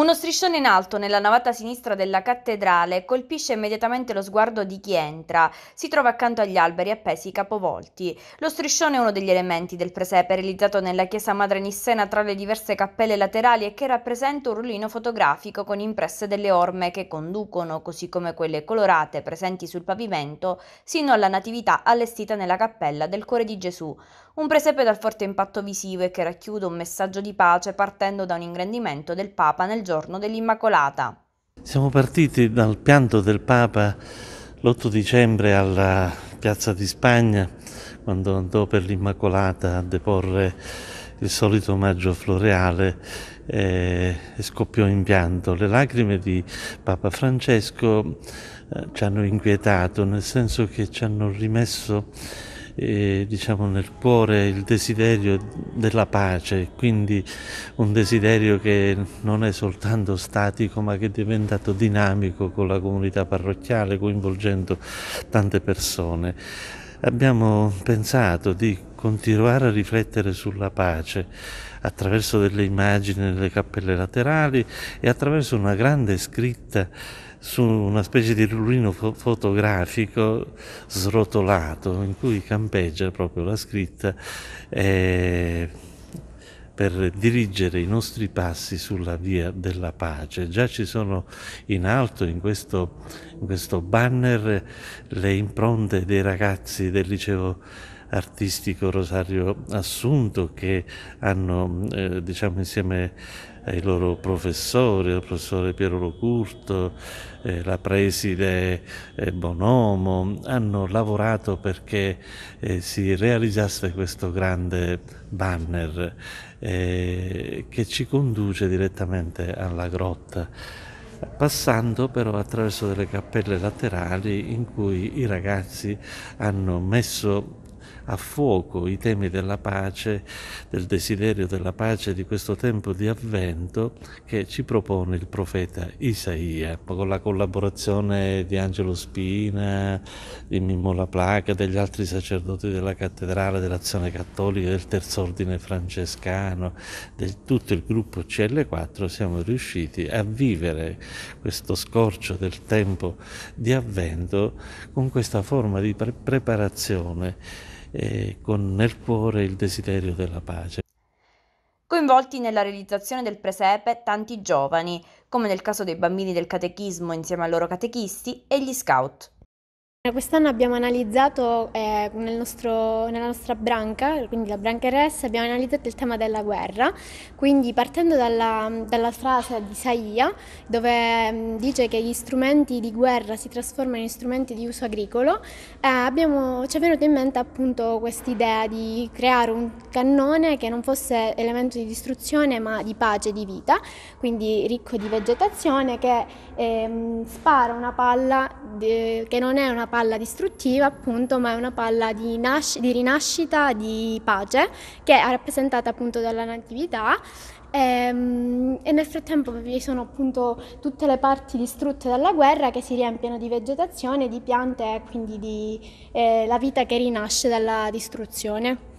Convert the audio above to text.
Uno striscione in alto nella navata sinistra della cattedrale colpisce immediatamente lo sguardo di chi entra. Si trova accanto agli alberi appesi capovolti. Lo striscione è uno degli elementi del presepe realizzato nella chiesa madre nissena tra le diverse cappelle laterali e che rappresenta un rullino fotografico con impresse delle orme che conducono, così come quelle colorate presenti sul pavimento, sino alla natività allestita nella cappella del Cuore di Gesù. Un presepe dal forte impatto visivo e che racchiude un messaggio di pace partendo da un ingrandimento del Papa nel giorno dell'Immacolata. Siamo partiti dal pianto del Papa l'8 dicembre alla Piazza di Spagna, quando andò per l'Immacolata a deporre il solito omaggio floreale e scoppiò in pianto. Le lacrime di Papa Francesco eh, ci hanno inquietato, nel senso che ci hanno rimesso eh, diciamo nel cuore il desiderio della pace, quindi un desiderio che non è soltanto statico ma che è diventato dinamico con la comunità parrocchiale coinvolgendo tante persone. Abbiamo pensato di continuare a riflettere sulla pace attraverso delle immagini nelle cappelle laterali e attraverso una grande scritta su una specie di rullino fo- fotografico srotolato in cui campeggia proprio la scritta eh, per dirigere i nostri passi sulla via della pace. Già ci sono in alto in questo, in questo banner le impronte dei ragazzi del liceo artistico Rosario Assunto che hanno eh, diciamo insieme ai loro professori, il professore Piero Locurto, eh, la preside eh, Bonomo, hanno lavorato perché eh, si realizzasse questo grande banner eh, che ci conduce direttamente alla grotta passando però attraverso delle cappelle laterali in cui i ragazzi hanno messo a fuoco i temi della pace, del desiderio della pace di questo tempo di avvento che ci propone il profeta Isaia, con la collaborazione di Angelo Spina, di Mimmo La Placa, degli altri sacerdoti della cattedrale dell'azione cattolica, del terzo ordine francescano, di tutto il gruppo CL4 siamo riusciti a vivere questo scorcio del tempo di avvento con questa forma di pre- preparazione eh, con nel cuore il desiderio della pace. Coinvolti nella realizzazione del presepe tanti giovani, come nel caso dei bambini del catechismo insieme ai loro catechisti e gli scout. Quest'anno abbiamo analizzato eh, nel nostro, nella nostra branca, quindi la branca RS, abbiamo analizzato il tema della guerra, quindi partendo dalla, dalla frase di Isaia dove mm, dice che gli strumenti di guerra si trasformano in strumenti di uso agricolo, eh, abbiamo, ci è venuta in mente appunto quest'idea di creare un cannone che non fosse elemento di distruzione ma di pace di vita, quindi ricco di vegetazione che eh, spara una palla che non è una palla distruttiva appunto, ma è una palla di, di rinascita, di pace, che è rappresentata appunto dalla natività ehm, e, nel frattempo vi sono appunto tutte le parti distrutte dalla guerra che si riempiono di vegetazione, di piante e quindi di eh, la vita che rinasce dalla distruzione.